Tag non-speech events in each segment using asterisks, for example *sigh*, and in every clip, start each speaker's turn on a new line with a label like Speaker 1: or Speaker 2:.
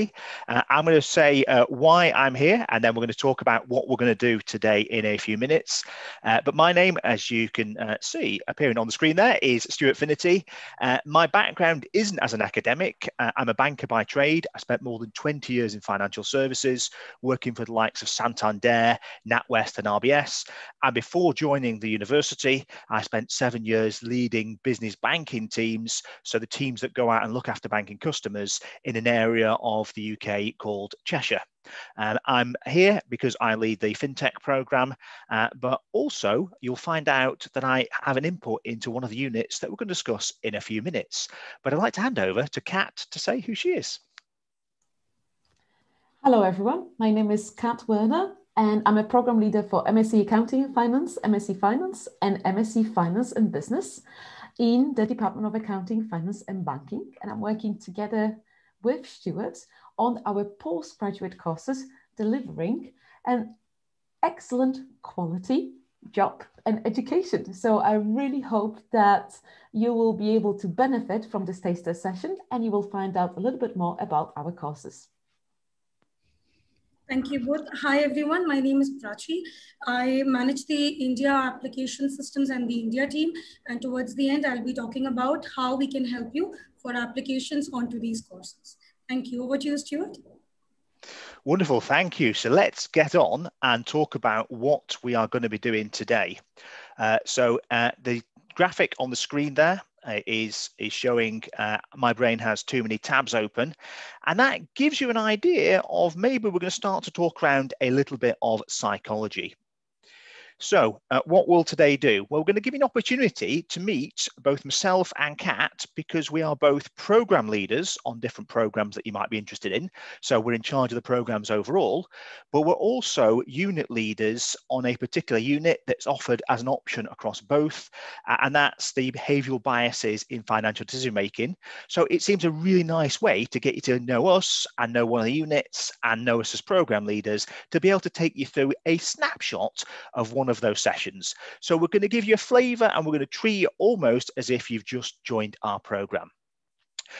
Speaker 1: Uh, I'm going to say uh, why I'm here, and then we're going to talk about what we're going to do today in a few minutes. Uh, but my name, as you can uh, see appearing on the screen there, is Stuart Finnerty. Uh, my background isn't as an academic. Uh, I'm a banker by trade. I spent more than 20 years in financial services, working for the likes of Santander, NatWest, and RBS. And before joining the university, I spent seven years leading business banking teams, so the teams that go out and look after banking customers in an area of of the UK called Cheshire. Um, I'm here because I lead the FinTech program, uh, but also you'll find out that I have an input into one of the units that we're going to discuss in a few minutes. But I'd like to hand over to Kat to say who she is.
Speaker 2: Hello, everyone. My name is Kat Werner, and I'm a program leader for MSc Accounting and Finance, MSc Finance, and MSc Finance and Business in the Department of Accounting, Finance and Banking. And I'm working together with Stuart on our postgraduate courses, delivering an excellent quality job and education. So I really hope that you will be able to benefit from this taster session and you will find out a little bit more about our courses.
Speaker 3: Thank you both. Hi everyone, my name is Prachi. I manage the India application systems and the India team. And towards the end, I'll be talking about how we can help you for applications onto these courses. Thank you. Over to you, Stuart.
Speaker 1: Wonderful, thank you. So let's get on and talk about what we are going to be doing today. Uh, so uh, the graphic on the screen there uh, is is showing uh, my brain has too many tabs open and that gives you an idea of maybe we're going to start to talk around a little bit of psychology so uh, what will today do? Well, we're going to give you an opportunity to meet both myself and Kat because we are both program leaders on different programs that you might be interested in. So we're in charge of the programs overall, but we're also unit leaders on a particular unit that's offered as an option across both. And that's the behavioral biases in financial decision making. So it seems a really nice way to get you to know us and know one of the units and know us as program leaders to be able to take you through a snapshot of one one of those sessions. So we're going to give you a flavor and we're going to treat you almost as if you've just joined our program.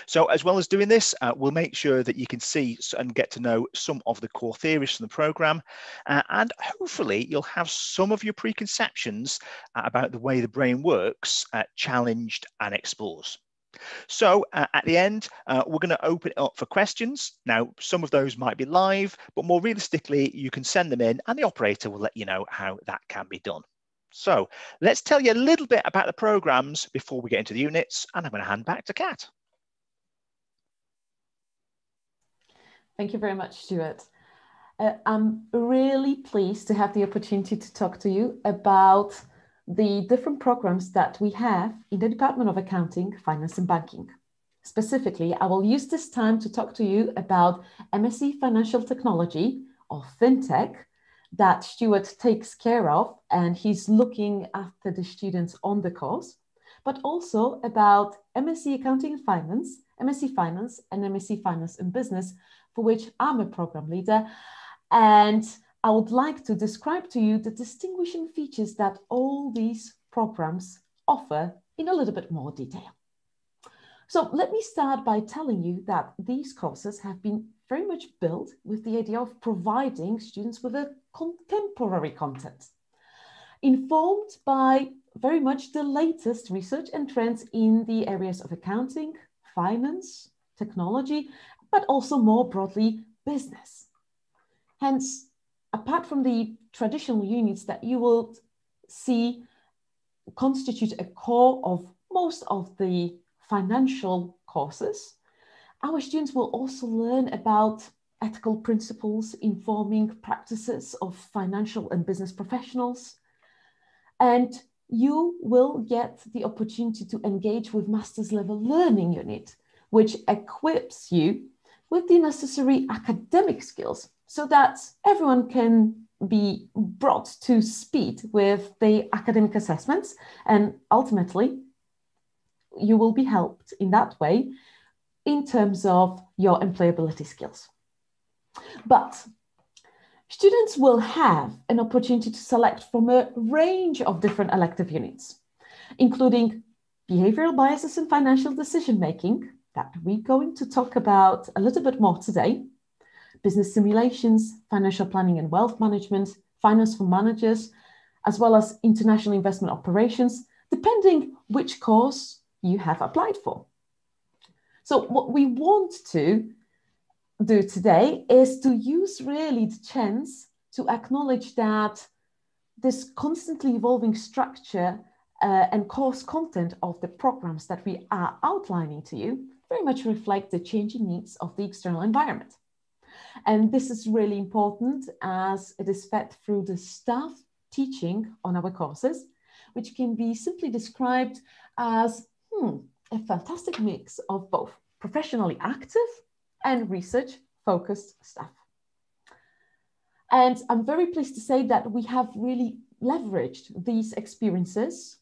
Speaker 1: So as well as doing this, uh, we'll make sure that you can see and get to know some of the core theories from the program. Uh, and hopefully you'll have some of your preconceptions uh, about the way the brain works uh, challenged and explored. So uh, at the end, uh, we're going to open it up for questions. Now, some of those might be live, but more realistically, you can send them in and the operator will let you know how that can be done. So let's tell you a little bit about the programs before we get into the units, and I'm going to hand back to Kat.
Speaker 2: Thank you very much, Stuart. Uh, I'm really pleased to have the opportunity to talk to you about the different programs that we have in the Department of Accounting, Finance and Banking. Specifically, I will use this time to talk to you about MSc Financial Technology or FinTech that Stuart takes care of and he's looking after the students on the course, but also about MSc Accounting and Finance, MSc Finance and MSc Finance and Business, for which I'm a program leader. And I would like to describe to you the distinguishing features that all these programs offer in a little bit more detail. So let me start by telling you that these courses have been very much built with the idea of providing students with a contemporary content, informed by very much the latest research and trends in the areas of accounting, finance, technology, but also more broadly, business. Hence, apart from the traditional units that you will see constitute a core of most of the financial courses, our students will also learn about ethical principles informing practices of financial and business professionals. And you will get the opportunity to engage with master's level learning unit, which equips you with the necessary academic skills so that everyone can be brought to speed with the academic assessments and ultimately you will be helped in that way in terms of your employability skills. But students will have an opportunity to select from a range of different elective units, including behavioral biases in financial decision making, that we're going to talk about a little bit more today business simulations, financial planning and wealth management, finance for managers, as well as international investment operations, depending which course you have applied for. So, what we want to do today is to use really the chance to acknowledge that this constantly evolving structure uh, and course content of the programs that we are outlining to you very much reflect the changing needs of the external environment. And this is really important as it is fed through the staff teaching on our courses, which can be simply described as hmm, a fantastic mix of both professionally active and research focused staff. And I'm very pleased to say that we have really leveraged these experiences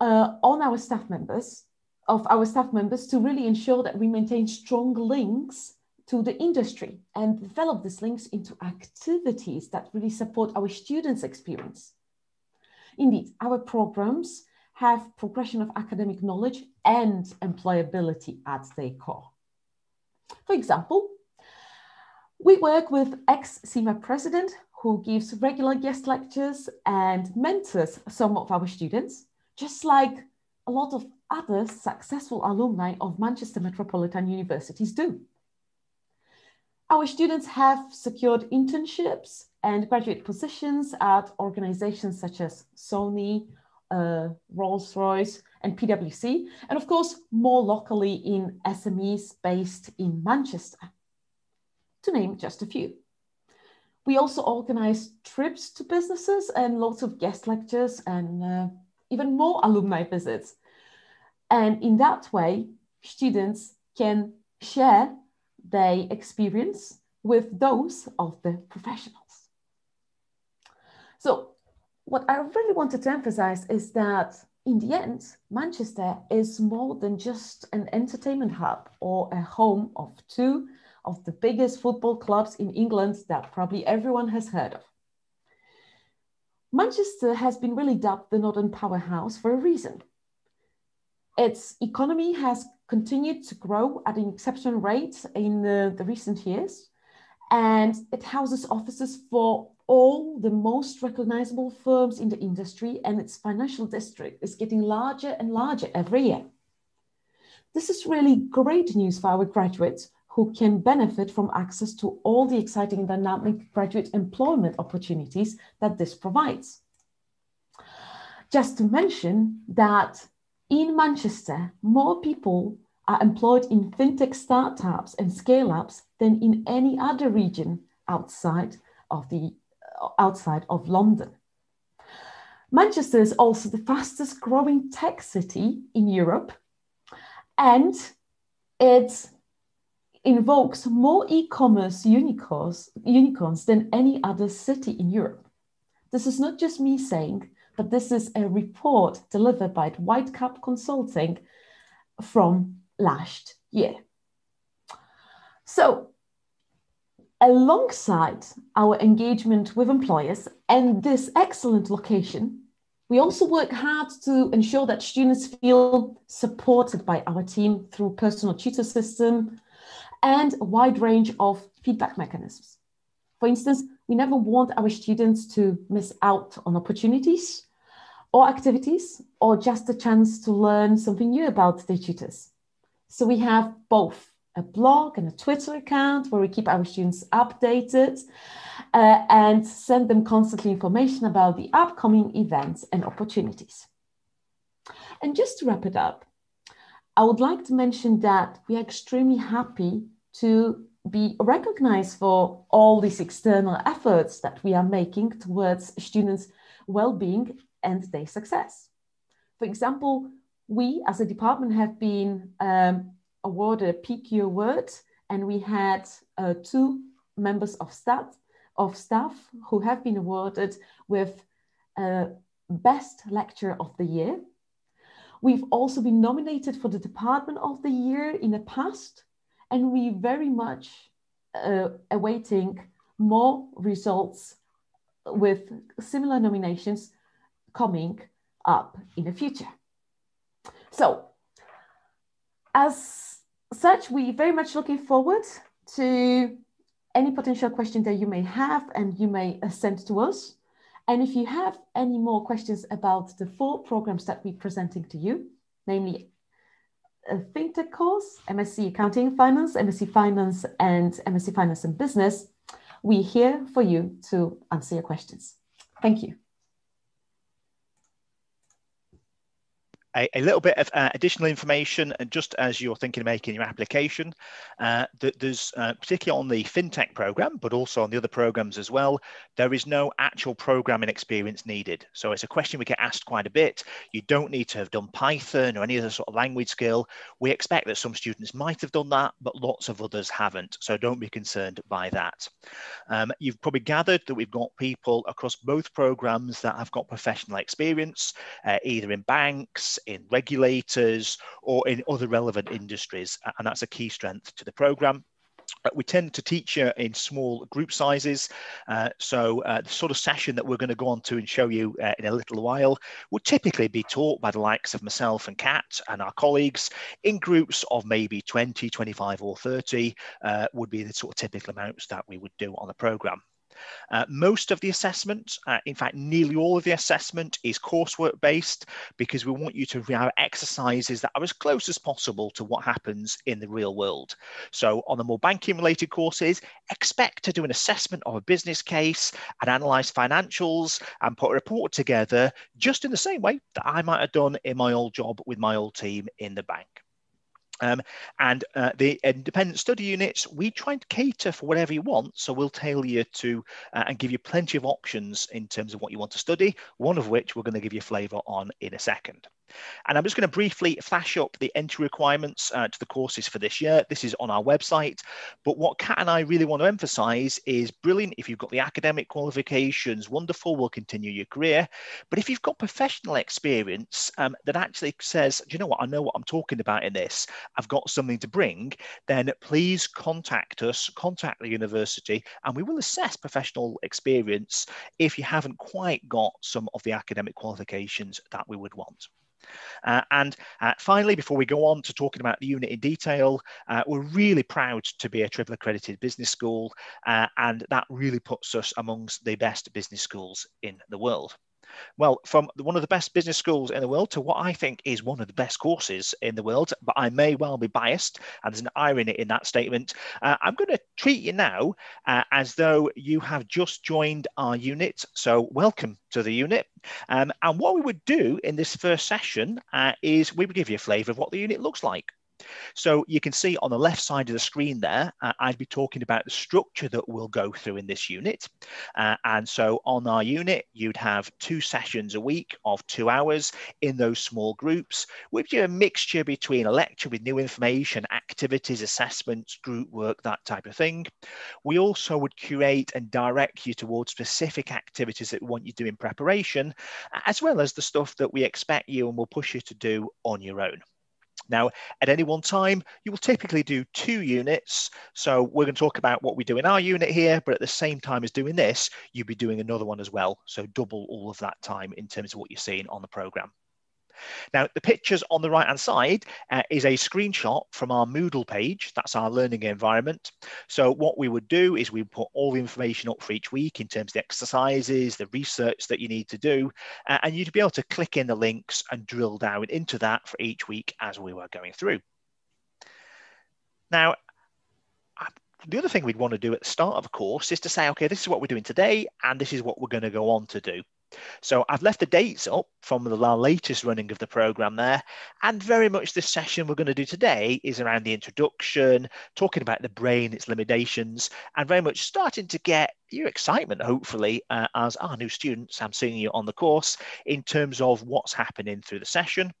Speaker 2: uh, on our staff members, of our staff members, to really ensure that we maintain strong links to the industry and develop these links into activities that really support our students' experience. Indeed, our programs have progression of academic knowledge and employability at their core. For example, we work with ex-CIMA president who gives regular guest lectures and mentors some of our students, just like a lot of other successful alumni of Manchester Metropolitan Universities do. Our students have secured internships and graduate positions at organizations such as Sony, uh, Rolls-Royce, and PwC, and of course, more locally in SMEs based in Manchester, to name just a few. We also organize trips to businesses and lots of guest lectures and uh, even more alumni visits. And in that way, students can share they experience with those of the professionals. So what I really wanted to emphasize is that in the end, Manchester is more than just an entertainment hub or a home of two of the biggest football clubs in England that probably everyone has heard of. Manchester has been really dubbed the Northern Powerhouse for a reason. Its economy has continued to grow at an exceptional rate in the, the recent years, and it houses offices for all the most recognizable firms in the industry, and its financial district is getting larger and larger every year. This is really great news for our graduates who can benefit from access to all the exciting dynamic graduate employment opportunities that this provides. Just to mention that in Manchester, more people are employed in fintech startups and scale ups than in any other region outside of, the, outside of London. Manchester is also the fastest growing tech city in Europe, and it invokes more e commerce unicorns, unicorns than any other city in Europe. This is not just me saying, but this is a report delivered by Whitecap Consulting from last year. So, alongside our engagement with employers and this excellent location, we also work hard to ensure that students feel supported by our team through personal tutor system and a wide range of feedback mechanisms. For instance, we never want our students to miss out on opportunities or activities or just a chance to learn something new about their tutors. So we have both a blog and a Twitter account where we keep our students updated uh, and send them constantly information about the upcoming events and opportunities. And just to wrap it up, I would like to mention that we are extremely happy to be recognized for all these external efforts that we are making towards students' well-being and their success. For example, we as a department have been um, awarded a PQ award and we had uh, two members of staff, of staff who have been awarded with uh, Best Lecturer of the Year. We've also been nominated for the Department of the Year in the past, and we very much uh, awaiting more results with similar nominations coming up in the future. So, as such, we very much looking forward to any potential question that you may have and you may send to us. And if you have any more questions about the four programs that we're presenting to you, namely a FinTech course, MSc Accounting Finance, MSc Finance, and MSc Finance and Business, we're here for you to answer your questions. Thank you.
Speaker 1: A, a, little bit of uh, additional information, and just as you're thinking of making your application, uh, that there's uh, particularly on the fintech program, but also on the other programs as well, there is no actual programming experience needed. So it's a question we get asked quite a bit. You don't need to have done Python or any other sort of language skill. We expect that some students might have done that, but lots of others haven't. So don't be concerned by that. Um, you've probably gathered that we've got people across both programs that have got professional experience, uh, either in banks, in regulators or in other relevant industries. And that's a key strength to the program. Uh, we tend to teach uh, in small group sizes. Uh, so uh, the sort of session that we're going to go on to and show you uh, in a little while would typically be taught by the likes of myself and Kat and our colleagues in groups of maybe 20, 25 or 30 uh, would be the sort of typical amounts that we would do on the program. Uh, most of the assessment, uh, in fact, nearly all of the assessment is coursework based because we want you to have exercises that are as close as possible to what happens in the real world. So on the more banking related courses, expect to do an assessment of a business case and analyze financials and put a report together just in the same way that I might have done in my old job with my old team in the bank. Um, and uh, the independent study units, we try and cater for whatever you want. So we'll tailor you to uh, and give you plenty of options in terms of what you want to study, one of which we're going to give you flavour on in a second. And I'm just going to briefly flash up the entry requirements uh, to the courses for this year. This is on our website. But what Kat and I really want to emphasize is brilliant. If you've got the academic qualifications, wonderful, we'll continue your career. But if you've got professional experience um, that actually says, do you know what, I know what I'm talking about in this, I've got something to bring, then please contact us, contact the university, and we will assess professional experience if you haven't quite got some of the academic qualifications that we would want. Uh, and uh, finally, before we go on to talking about the unit in detail, uh, we're really proud to be a triple accredited business school, uh, and that really puts us amongst the best business schools in the world. Well, from one of the best business schools in the world to what I think is one of the best courses in the world, but I may well be biased, and there's an irony in that statement. Uh, I'm going to treat you now uh, as though you have just joined our unit. So, welcome to the unit. Um, and what we would do in this first session uh, is we would give you a flavour of what the unit looks like. So you can see on the left side of the screen there, uh, I'd be talking about the structure that we'll go through in this unit. Uh, and so on our unit, you'd have two sessions a week of two hours in those small groups, which are a mixture between a lecture with new information, activities, assessments, group work, that type of thing. We also would curate and direct you towards specific activities that we want you to do in preparation, as well as the stuff that we expect you and will push you to do on your own. Now, at any one time, you will typically do two units. So we're going to talk about what we do in our unit here, but at the same time as doing this, you'll be doing another one as well. So double all of that time in terms of what you're seeing on the program. Now, the pictures on the right hand side uh, is a screenshot from our Moodle page. That's our learning environment. So what we would do is we put all the information up for each week in terms of the exercises, the research that you need to do, uh, and you'd be able to click in the links and drill down into that for each week as we were going through. Now, the other thing we'd want to do at the start of a course is to say, okay, this is what we're doing today, and this is what we're going to go on to do. So I've left the dates up from the latest running of the program there. And very much this session we're going to do today is around the introduction, talking about the brain, its limitations, and very much starting to get your excitement, hopefully, uh, as our new students, I'm seeing you on the course in terms of what's happening through the session.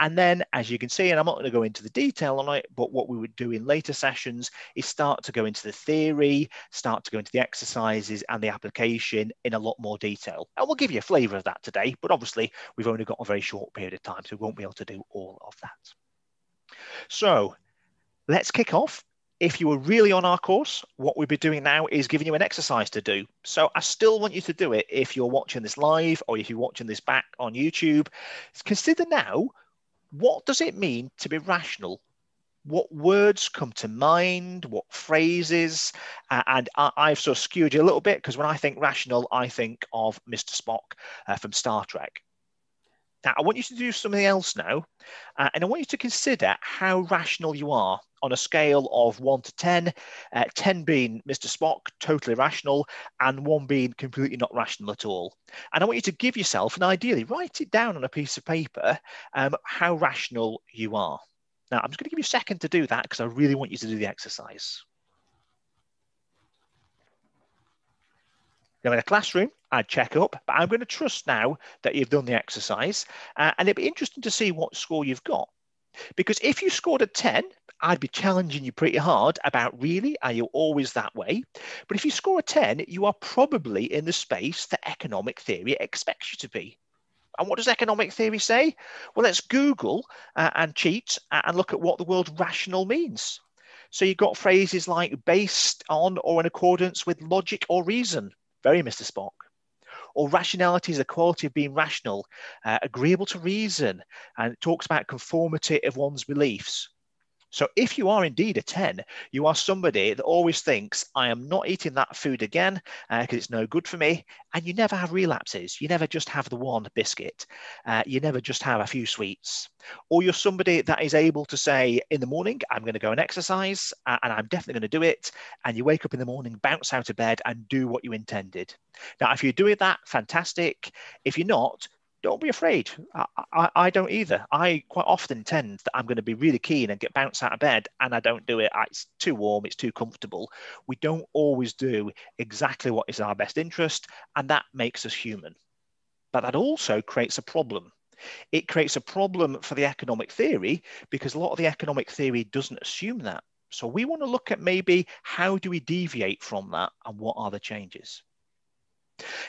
Speaker 1: And then, as you can see, and I'm not going to go into the detail on it, but what we would do in later sessions is start to go into the theory, start to go into the exercises and the application in a lot more detail. And we'll give you a flavour of that today, but obviously we've only got a very short period of time, so we won't be able to do all of that. So let's kick off if you were really on our course, what we'd be doing now is giving you an exercise to do. So I still want you to do it if you're watching this live or if you're watching this back on YouTube. Consider now, what does it mean to be rational? what words come to mind, what phrases, uh, and I, have sort of skewed you a little bit because when I think rational, I think of Mr. Spock uh, from Star Trek. Now, I want you to do something else now, uh, and I want you to consider how rational you are on a scale of 1 to 10, uh, 10 being Mr. Spock, totally rational, and 1 being completely not rational at all. And I want you to give yourself, and ideally write it down on a piece of paper, um, how rational you are. Now, I'm just going to give you a second to do that because I really want you to do the exercise. Now, in a classroom, I'd check up, but I'm going to trust now that you've done the exercise. Uh, and it'd be interesting to see what score you've got. Because if you scored a 10, I'd be challenging you pretty hard about really, are you always that way? But if you score a 10, you are probably in the space that economic theory expects you to be. And what does economic theory say? Well, let's Google uh, and cheat uh, and look at what the word rational means. So you've got phrases like based on or in accordance with logic or reason. Very Mr. Spock. Or rationality is the quality of being rational, uh, agreeable to reason, and it talks about conformity of one's beliefs. So if you are indeed a 10, you are somebody that always thinks, I am not eating that food again because uh, it's no good for me. And you never have relapses. You never just have the one biscuit. Uh, you never just have a few sweets. Or you're somebody that is able to say, in the morning, I'm going to go and exercise uh, and I'm definitely going to do it. And you wake up in the morning, bounce out of bed and do what you intended. Now, if you're doing that, fantastic. If you're not, don't be afraid. I, I, I, don't either. I quite often tend that I'm going to be really keen and get bounced out of bed, and I don't do it. It's too warm, it's too comfortable. We don't always do exactly what is our best interest, and that makes us human. But that also creates a problem. It creates a problem for the economic theory because a lot of the economic theory doesn't assume that. So we want to look at maybe how do we deviate from that and what are the changes.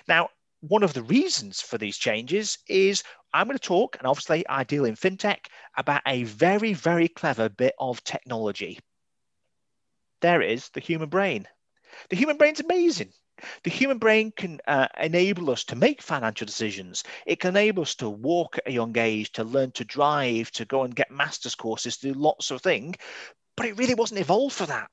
Speaker 1: Now, one of the reasons for these changes is I'm going to talk, and obviously I deal in fintech, about a very, very clever bit of technology. There is the human brain. The human brain's amazing. The human brain can uh, enable us to make financial decisions. It can enable us to walk at a young age, to learn to drive, to go and get master's courses, to do lots of things. But it really wasn't evolved for that.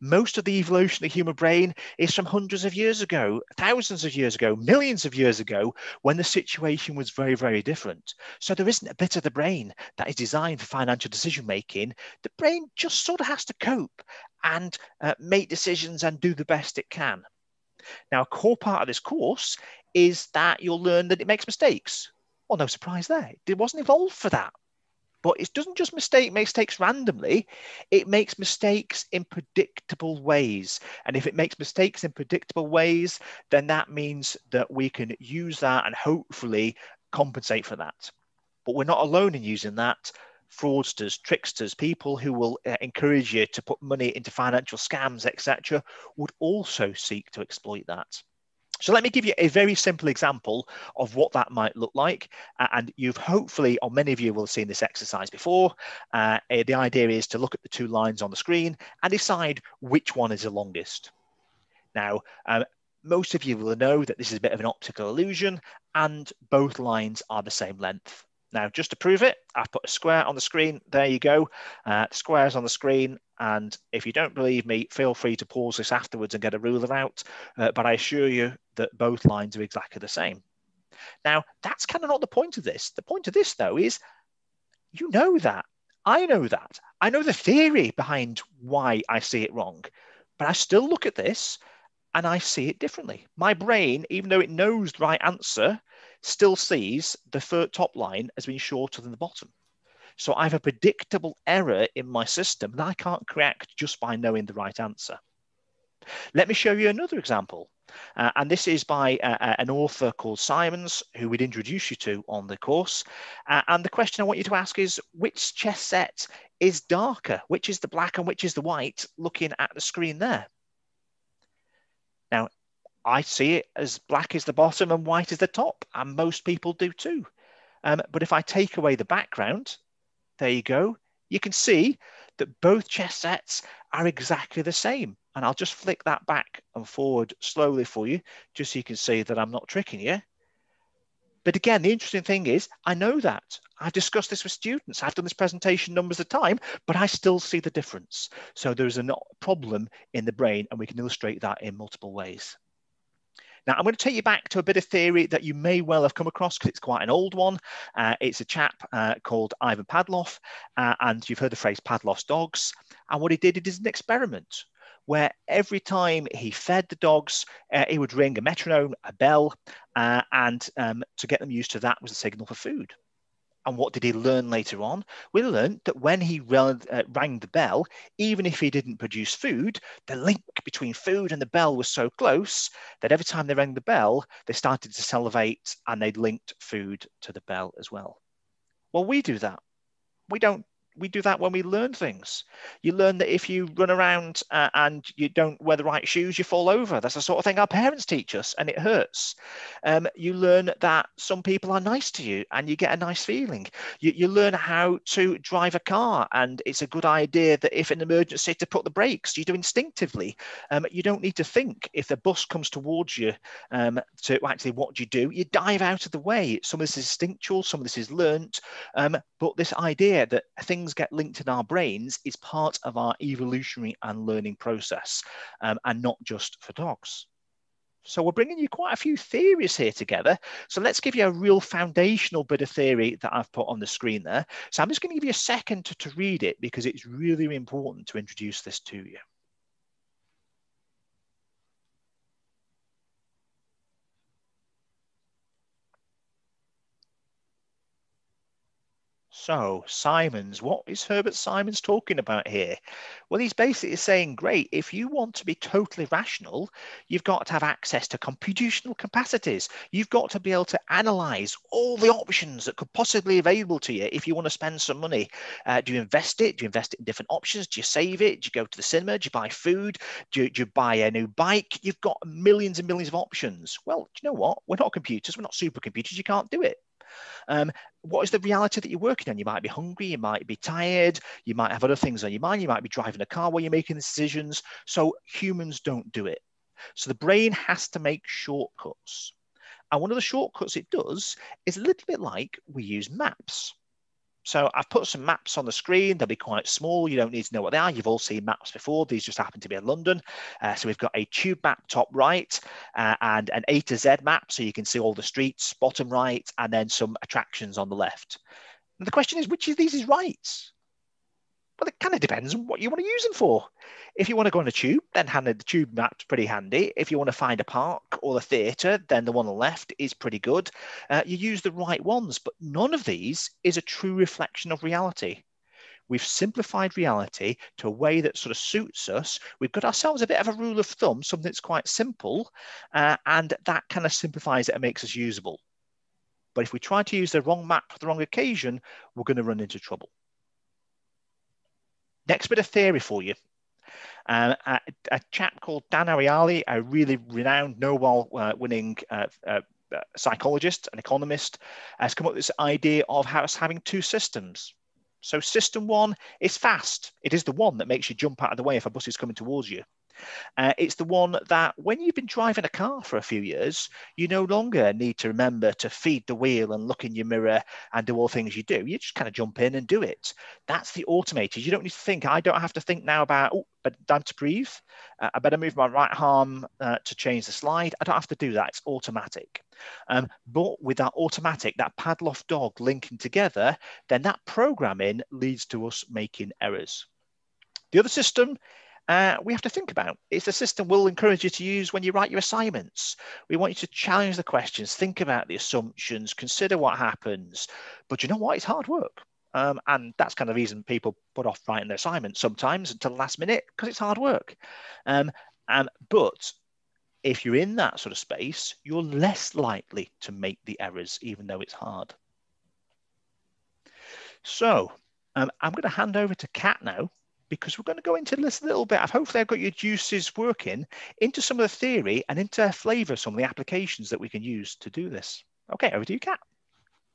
Speaker 1: Most of the evolution of the human brain is from hundreds of years ago, thousands of years ago, millions of years ago, when the situation was very, very different. So there isn't a bit of the brain that is designed for financial decision making. The brain just sort of has to cope and uh, make decisions and do the best it can. Now, a core part of this course is that you'll learn that it makes mistakes. Well, no surprise there. It wasn't evolved for that but it doesn't just mistake mistakes randomly it makes mistakes in predictable ways. And if it makes mistakes in predictable ways then that means that we can use that and hopefully compensate for that. But we're not alone in using that. Fraudsters tricksters people who will uh, encourage you to put money into financial scams etc would also seek to exploit that so let me give you a very simple example of what that might look like. and you've hopefully, or many of you will have seen this exercise before. Uh, eh, the idea is to look at the two lines on the screen and decide which one is the longest. Now, um, most of you will know that this is a bit of an optical illusion and both lines are the same length. Now, just to prove it, I've put a square on the screen. There you go. Uh, square's on the screen. And if you don't believe me, feel free to pause this afterwards and get a ruler out. Uh, but I assure you that both lines are exactly the same. Now, that's kind of not the point of this. The point of this, though, is you know that. I know that. I know the theory behind why I see it wrong. But I still look at this and I see it differently. My brain, even though it knows the right answer, still sees the top line as being shorter than the bottom. So I have a predictable error in my system that I can't correct just by knowing the right answer. Let me show you another example. Uh, and this is by uh, uh an author called Simons, who we'd introduce you to on the course. Uh, and the question I want you to ask is, which chess set is darker? Which is the black and which is the white looking at the screen there? Now, I see it as black is the bottom and white is the top, and most people do too. Um, but if I take away the background, there you go, you can see that both chess sets are exactly the same. And I'll just flick that back and forward slowly for you, just so you can see that I'm not tricking you. But again, the interesting thing is, I know that. I've discussed this with students. I've done this presentation numbers of time, but I still see the difference. So there's a problem in the brain, and we can illustrate that in multiple ways. Now, I'm going to take you back to a bit of theory that you may well have come across because it's quite an old one. Uh, it's a chap uh, called Ivan Pavlov, uh, and you've heard the phrase Pavlov's dogs. And what he did, he did an experiment where every time he fed the dogs, uh, he would ring a metronome, a bell, uh, and um, to get them used to that was a signal for food. And what did he learn later on? We learned that when he uh, rang the bell, even if he didn't produce food, the link between food and the bell was so close that every time they rang the bell, they started to salivate and they linked food to the bell as well. Well, we do that. We don't we do that when we learn things. You learn that if you run around uh, and you don't wear the right shoes, you fall over. That's the sort of thing our parents teach us, and it hurts. Um, you learn that some people are nice to you, and you get a nice feeling. You, you learn how to drive a car, and it's a good idea that if an emergency to put the brakes, you do instinctively. Um, you don't need to think. If the bus comes towards you, um, to actually what do you do? You dive out of the way. Some of this is instinctual, some of this is learnt, um, but this idea that things things get linked in our brains is part of our evolutionary and learning process um, and not just for dogs. So we're bringing you quite a few theories here together. So let's give you a real foundational bit of theory that I've put on the screen there. So I'm just going to give you a second to, to read it because it's really important to introduce this to you. So, Simons, what is Herbert Simons talking about here? Well, he's basically saying, great, if you want to be totally rational, you've got to have access to computational capacities. You've got to be able to analyze all the options that could possibly be available to you if you want to spend some money. Uh, do you invest it? Do you invest it in different options? Do you save it? Do you go to the cinema? Do you buy food? Do you, do you buy a new bike? You've got millions and millions of options. Well, do you know what? We're not computers. We're not supercomputers. You can't do it. Um, what is the reality that you're working on? You might be hungry, you might be tired, you might have other things on your mind, you might be driving a car while you're making decisions. So humans don't do it. So the brain has to make shortcuts. And one of the shortcuts it does is a little bit like we use maps. So I've put some maps on the screen. They'll be quite small. You don't need to know what they are. You've all seen maps before. These just happen to be in London. Uh, so we've got a tube map top right uh, and an A to Z map. So you can see all the streets bottom right and then some attractions on the left. And the question is, which of these is right? Well, it kind of depends on what you want to use them for. If you want to go on a tube, then hand the tube map's pretty handy. If you want to find a park or a theatre, then the one on the left is pretty good. Uh, you use the right ones, but none of these is a true reflection of reality. We've simplified reality to a way that sort of suits us. We've got ourselves a bit of a rule of thumb, something that's quite simple, uh, and that kind of simplifies it and makes us usable. But if we try to use the wrong map for the wrong occasion, we're going to run into trouble. Next bit of theory for you. Uh, a, a, chap called Dan Ariely, a really renowned Nobel uh, winning uh, uh, psychologist and economist, has come up with this idea of us having two systems. So, system one is fast. It is the one that makes you jump out of the way if a bus is coming towards you. Uh, it's the one that when you've been driving a car for a few years, you no longer need to remember to feed the wheel and look in your mirror and do all the things you do. You just kind of jump in and do it. That's the automated. You don't need to think. I don't have to think now about, oh, but time to breathe. Uh, I better move my right arm uh, to change the slide. I don't have to do that. It's automatic. Um, but with that automatic, that Pavlov dog linking together, then that programming leads to us making errors. The other system uh, we have to think about. It's a system we'll encourage you to use when you write your assignments. We want you to challenge the questions, think about the assumptions, consider what happens. But you know what? It's hard work. Um, and that's kind of the reason people put off writing their assignments sometimes until the last minute because it's hard work. Um, and, but if you're in that sort of space, you're less likely to make the errors, even though it's hard. So um, I'm going to hand over to Kat now because we're going to go into this a little bit. I've hopefully I've got your juices working into some of the theory and into flavour some of the applications that we can use to do this. Okay, over to you, Kat.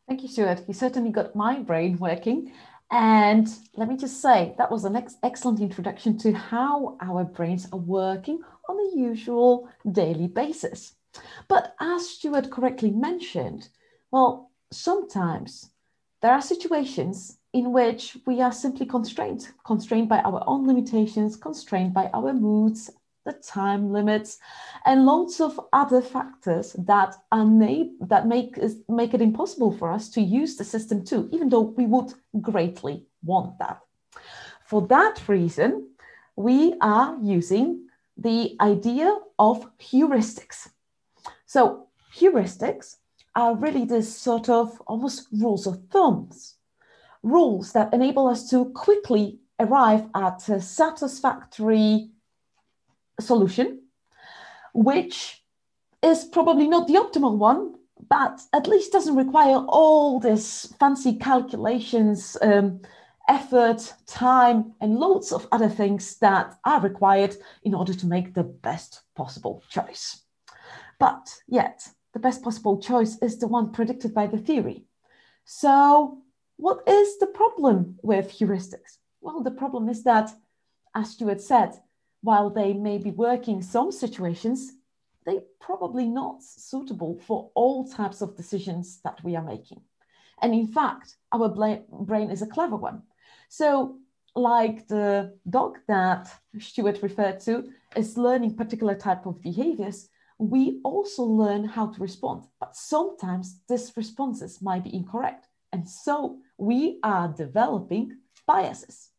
Speaker 2: Thank you, Stuart. You certainly got my brain working. And let me just say, that was an ex excellent introduction to how our brains are working on the usual daily basis. But as Stuart correctly mentioned, Well, sometimes there are situations in which we are simply constrained, constrained by our own limitations, constrained by our moods, the time limits, and lots of other factors that unable, that make, make it impossible for us to use the system two, even though we would greatly want that. For that reason, we are using the idea of heuristics. So heuristics are really this sort of almost rules of thumbs, rules that enable us to quickly arrive at a satisfactory solution, which is probably not the optimal one, but at least doesn't require all this fancy calculations, um, effort, time, and loads of other things that are required in order to make the best possible choice. But yet, the best possible choice is the one predicted by the theory. So, what is the problem with heuristics? Well, the problem is that, as Stuart said, while they may be working in some situations, they're probably not suitable for all types of decisions that we are making. And in fact, our brain is a clever one. So, like the dog that Stuart referred to is learning particular type of behaviors, we also learn how to respond. But sometimes these responses might be incorrect. And so we are developing biases.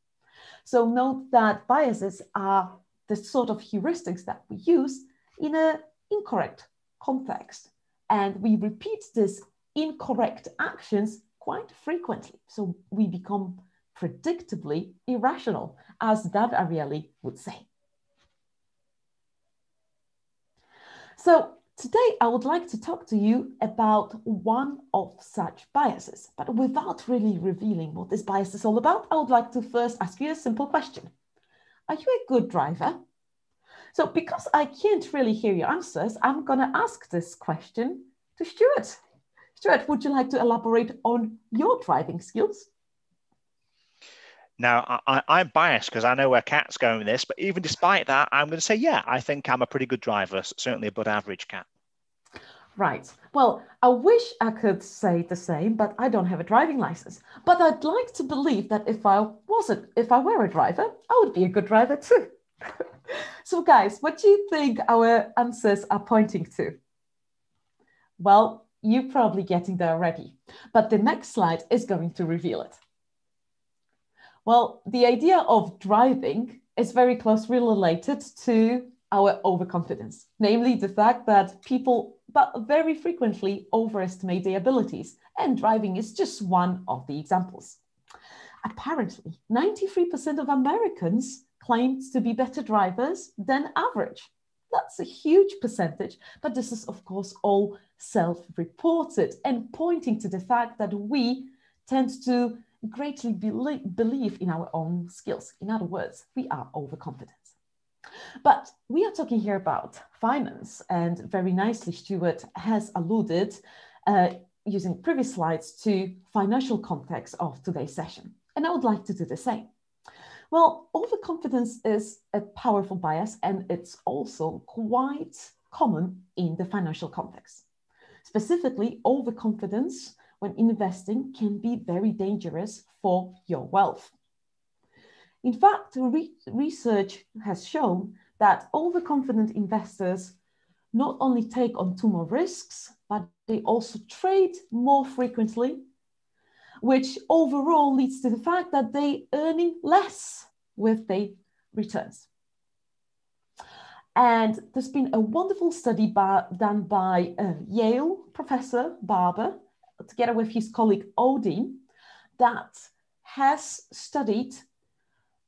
Speaker 2: So note that biases are the sort of heuristics that we use in an incorrect context. And we repeat these incorrect actions quite frequently. So we become predictably irrational, as Dan Ariely would say. So today I would like to talk to you about one of such biases, but without really revealing what this bias is all about, I would like to first ask you a simple question. Are you a good driver? So because I can't really hear your answers, I'm gonna ask this question to Stuart. Stuart, would you like to elaborate on your driving skills?
Speaker 1: Now, I, am biased because I know where Kat's going with this, but even despite that, I'm going to say, yeah, I think I'm a pretty good driver, certainly above average Kat.
Speaker 2: Right. Well, I wish I could say the same, but I don't have a driving license. But I'd like to believe that if I wasn't, if I were a driver, I would be a good driver too. *laughs* so, guys, what do you think our answers are pointing to? Well, you're probably getting there already, but the next slide is going to reveal it. Well, the idea of driving is very closely related to our overconfidence, namely the fact that people but very frequently overestimate their abilities, and driving is just one of the examples. Apparently, 93% of Americans claimed to be better drivers than average. That's a huge percentage, but this is, of course, all self reported and pointing to the fact that we tend to greatly believe in our own skills. In other words, we are overconfident. But we are talking here about finance, and very nicely, Stuart has alluded uh, using previous slides to financial context of today's session. And I would like to do the same. Well, overconfidence is a powerful bias, and it's also quite common in the financial context. Specifically, overconfidence when investing can be very dangerous for your wealth. In fact, re research has shown that overconfident investors not only take on too more risks, but they also trade more frequently, which overall leads to the fact that they earning less with their returns. And there's been a wonderful study by, done by uh, Yale professor Barber together with his colleague Odean, that has studied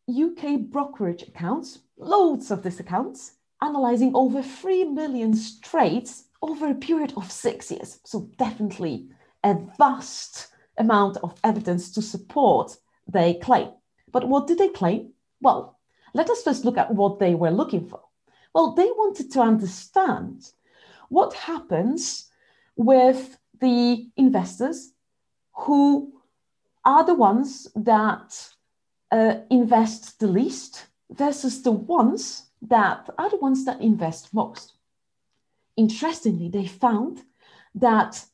Speaker 2: UK brokerage accounts, loads of these accounts, analyzing over 3 million trades over a period of six years. So, definitely a vast amount of evidence to support their claim. But what did they claim? Well, let us first look at what they were looking for. Well, they wanted to understand what happens with the investors who are the ones that uh, invest the least versus the ones that are the ones that invest most. Interestingly, they found that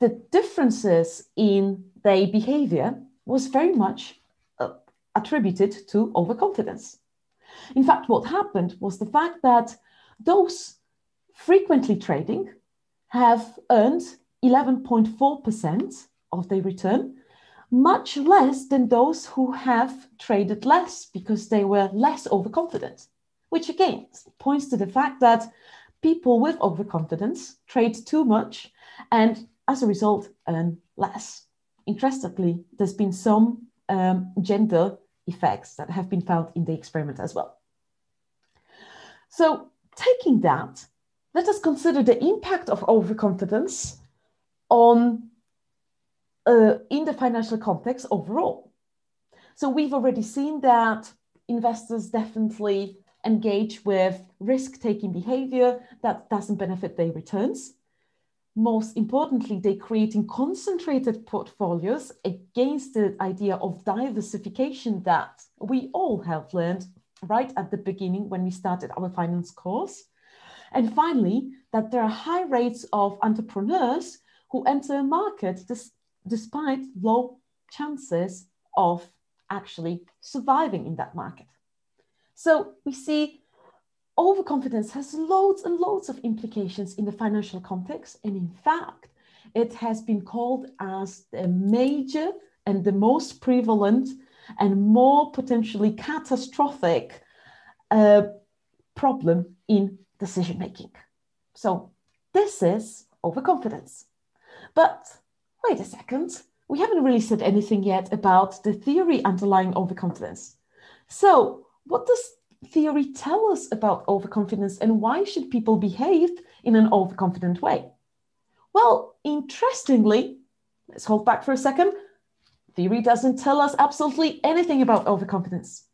Speaker 2: the differences in their behavior was very much uh, attributed to overconfidence. In fact, what happened was the fact that those frequently trading have earned 11.4% of their return, much less than those who have traded less because they were less overconfident, which again points to the fact that people with overconfidence trade too much and as a result earn less. Interestingly, there's been some um, gender effects that have been found in the experiment as well. So, taking that, let us consider the impact of overconfidence on uh, in the financial context overall. So we've already seen that investors definitely engage with risk-taking behavior that doesn't benefit their returns. Most importantly, they're creating concentrated portfolios against the idea of diversification that we all have learned right at the beginning when we started our finance course. And finally, that there are high rates of entrepreneurs who enter a market despite low chances of actually surviving in that market. So we see overconfidence has loads and loads of implications in the financial context. And in fact, it has been called as the major and the most prevalent and more potentially catastrophic uh, problem in decision making. So this is overconfidence. But wait a second, we haven't really said anything yet about the theory underlying overconfidence. So what does theory tell us about overconfidence and why should people behave in an overconfident way? Well, interestingly, let's hold back for a second. Theory doesn't tell us absolutely anything about overconfidence.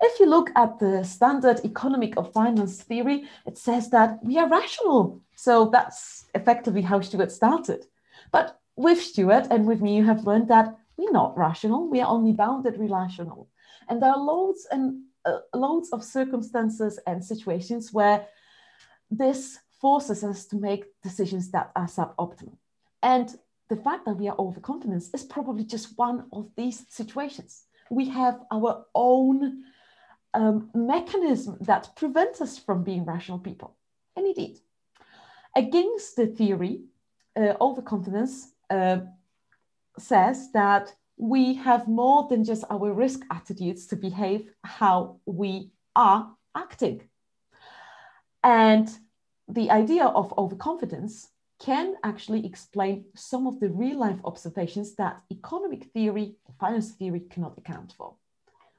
Speaker 2: If you look at the standard economic of finance theory, it says that we are rational. So that's effectively how Stuart started. But with Stuart and with me, you have learned that we're not rational, we are only bounded relational. And there are loads and uh, loads of circumstances and situations where this forces us to make decisions that are suboptimal. And the fact that we are overconfident is probably just one of these situations. We have our own um, mechanism that prevents us from being rational people. And indeed, against the theory, uh, overconfidence uh, says that we have more than just our risk attitudes to behave how we are acting. And the idea of overconfidence can actually explain some of the real life observations that economic theory, finance theory cannot account for.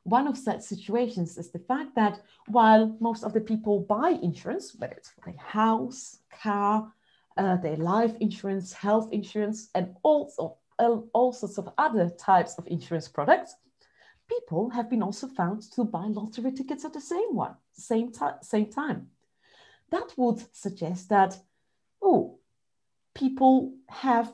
Speaker 2: One of such situations is the fact that while most of the people buy insurance, whether it's for their house, car, uh, their life insurance, health insurance, and also all sorts of other types of insurance products, people have been also found to buy lottery tickets at the same one, same, same time. That would suggest that, oh, people have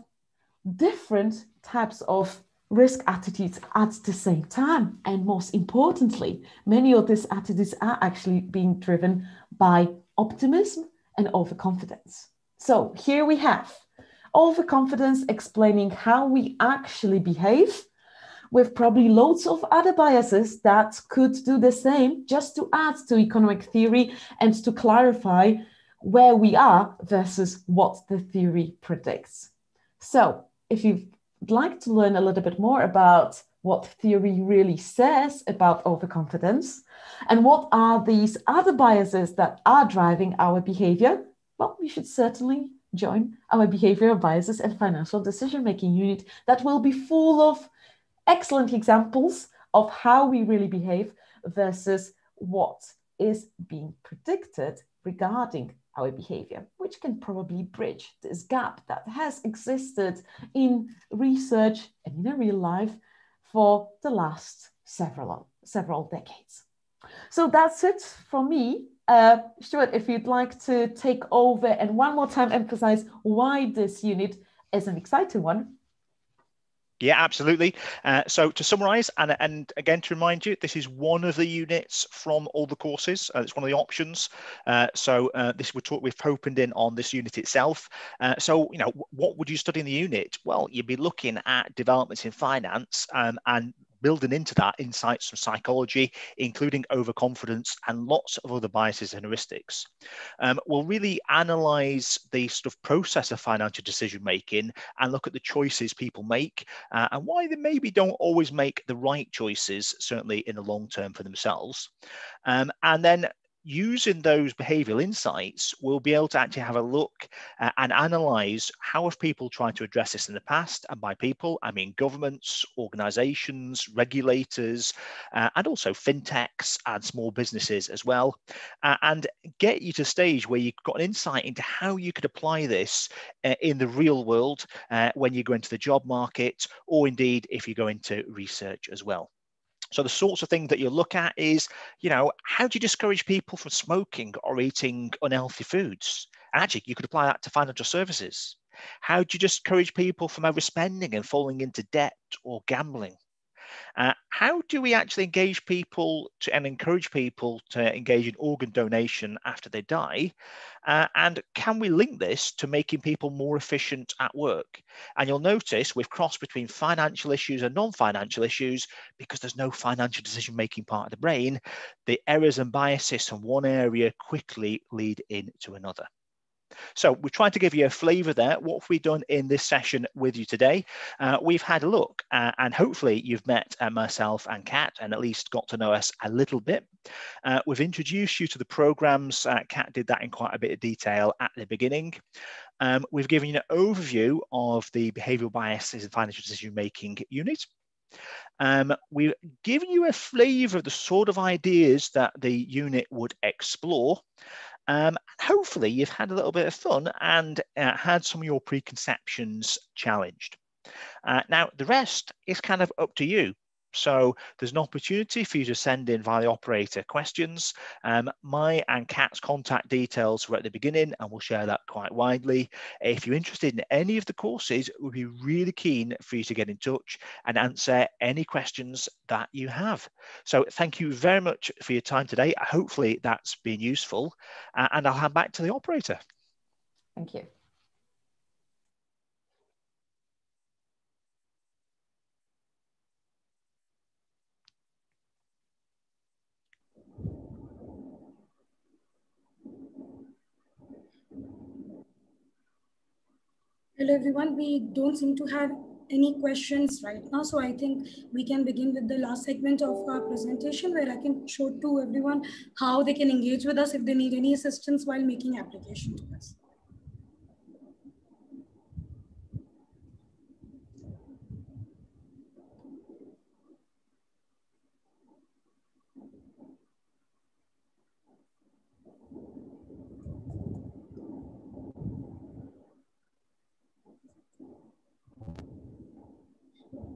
Speaker 2: different types of risk attitudes at the same time. And most importantly, many of these attitudes are actually being driven by optimism and overconfidence. So here we have overconfidence explaining how we actually behave with probably loads of other biases that could do the same just to add to economic theory and to clarify where we are versus what the theory predicts. So if you'd like to learn a little bit more about what theory really says about overconfidence and what are these other biases that are driving our behavior, well, you should certainly join our behavioral biases and financial decision making unit that will be full of excellent examples of how we really behave versus what is being predicted regarding our behavior, which can probably bridge this gap that has existed in research and in real life for the last several, several decades. So that's it from me. Uh, Stuart, if you'd like to take over and one more time emphasize why this unit is an exciting one.
Speaker 1: Yeah, absolutely. Uh, so to summarize, and, and again to remind you, this is one of the units from all the courses. Uh, it's one of the options. Uh, so uh, this we talk, we've opened in on this unit itself. Uh, so, you know, what would you study in the unit? Well, you'd be looking at developments in finance um, and building into that insights from psychology, including overconfidence and lots of other biases and heuristics. Um, we'll really analyze the sort of process of financial decision making and look at the choices people make uh, and why they maybe don't always make the right choices, certainly in the long term for themselves. Um, and then using those behavioral insights, we'll be able to actually have a look uh, and analyze how have people tried to address this in the past. And by people, I mean governments, organizations, regulators, uh, and also fintechs and small businesses as well. Uh, and get you to a stage where you've got an insight into how you could apply this uh, in the real world uh, when you go into the job market, or indeed if you go into research as well. So the sorts of things that you look at is, you know, how do you discourage people from smoking or eating unhealthy foods? Actually, you could apply that to financial services. How do you discourage people from overspending and falling into debt or gambling? Uh, how do we actually engage people to, and encourage people to engage in organ donation after they die? Uh, and can we link this to making people more efficient at work? And you'll notice we've crossed between financial issues and non financial issues because there's no financial decision making part of the brain. The errors and biases from one area quickly lead into another. So we're trying to give you a flavour there. What have we done in this session with you today? Uh, we've had a look uh, and hopefully you've met uh, myself and Kat and at least got to know us a little bit. Uh, we've introduced you to the programmes. Uh, Kat did that in quite a bit of detail at the beginning. Um, we've given you an overview of the behavioural biases and financial decision making unit. Um, we've given you a flavour of the sort of ideas that the unit would explore. Um, hopefully, you've had a little bit of fun and uh, had some of your preconceptions challenged. Uh, now, the rest is kind of up to you. So there's an opportunity for you to send in via the operator questions. Um, my and Kat's contact details were at the beginning and we'll share that quite widely. If you're interested in any of the courses, we'd be really keen for you to get in touch and answer any questions that you have. So thank you very much for your time today. Hopefully that's been useful uh, and I'll hand back to the operator.
Speaker 2: Thank you.
Speaker 3: Hello, everyone. We don't seem to have any questions right now. So I think we can begin with the last segment of our presentation where I can show to everyone how they can engage with us if they need any assistance while making application to us.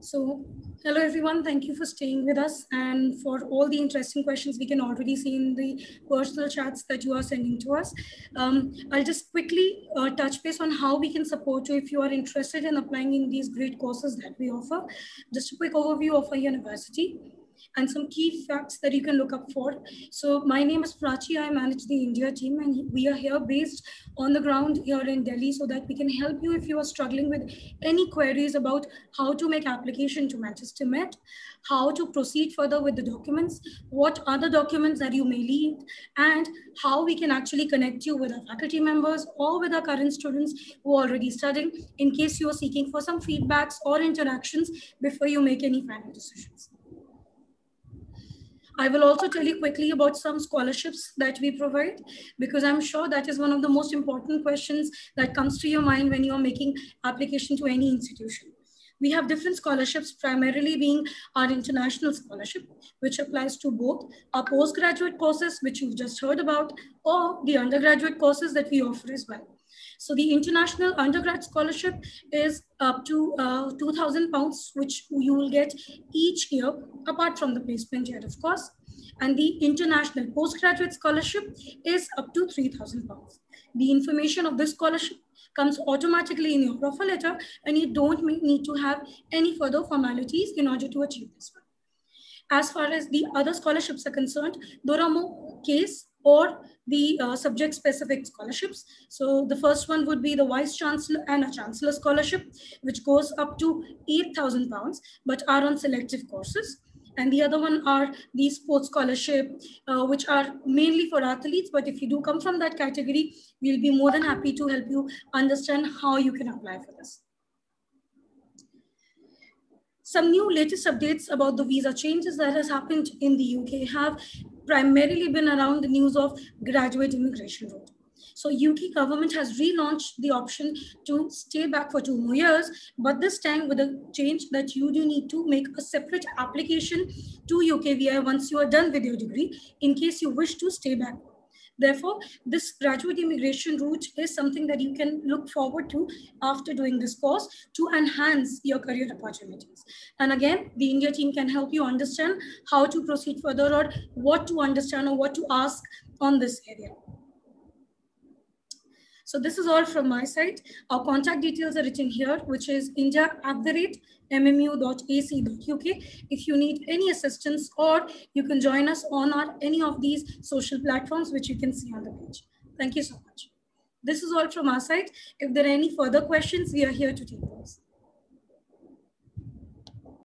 Speaker 3: So hello, everyone. Thank you for staying with us and for all the interesting questions we can already see in the personal chats that you are sending to us. Um, I'll just quickly uh, touch base on how we can support you if you are interested in applying in these great courses that we offer. Just a quick overview of our university and some key facts that you can look up for. So my name is Prachi. I manage the India team and we are here based on the ground here in Delhi so that we can help you if you are struggling with any queries about how to make application to Manchester Met, how to proceed further with the documents, what other documents that you may need, and how we can actually connect you with our faculty members or with our current students who are already studying in case you are seeking for some feedbacks or interactions before you make any final decisions. I will also tell you quickly about some scholarships that we provide, because I'm sure that is one of the most important questions that comes to your mind when you're making application to any institution. We have different scholarships, primarily being our international scholarship, which applies to both our postgraduate courses, which you've just heard about, or the undergraduate courses that we offer as well. So the international undergrad scholarship is up to uh, 2,000 pounds, which you will get each year, apart from the placement year, of course. And the international postgraduate scholarship is up to 3,000 pounds. The information of this scholarship comes automatically in your offer letter and you don't need to have any further formalities in order to achieve this one. As far as the other scholarships are concerned, more case or the uh, subject specific scholarships. So the first one would be the Vice Chancellor and a Chancellor Scholarship, which goes up to 8,000 pounds, but are on selective courses. And the other one are the sports scholarship, uh, which are mainly for athletes. But if you do come from that category, we'll be more than happy to help you understand how you can apply for this. Some new latest updates about the visa changes that has happened in the UK have primarily been around the news of graduate immigration route. So UK government has relaunched the option to stay back for two more years, but this time with a change that you do need to make a separate application to UKVI once you are done with your degree in case you wish to stay back. Therefore, this graduate immigration route is something that you can look forward to after doing this course to enhance your career opportunities. And again, the India team can help you understand how to proceed further or what to understand or what to ask on this area. So this is all from my side. Our contact details are written here, which is india at the rate mmu.ac.uk. If you need any assistance or you can join us on our any of these social platforms, which you can see on the page. Thank you so much. This is all from our side. If there are any further questions, we are here to take those.